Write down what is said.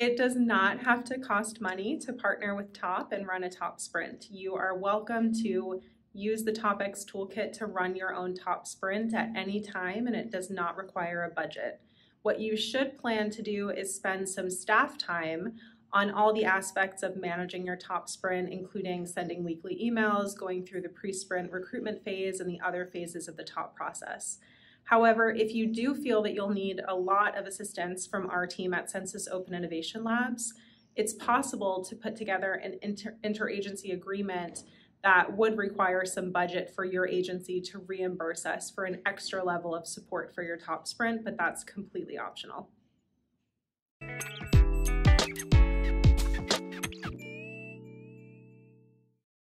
It does not have to cost money to partner with TOP and run a TOP sprint. You are welcome to use the TOPX toolkit to run your own TOP sprint at any time, and it does not require a budget. What you should plan to do is spend some staff time on all the aspects of managing your top sprint, including sending weekly emails, going through the pre sprint recruitment phase, and the other phases of the top process. However, if you do feel that you'll need a lot of assistance from our team at Census Open Innovation Labs, it's possible to put together an inter- interagency agreement that would require some budget for your agency to reimburse us for an extra level of support for your top sprint, but that's completely optional.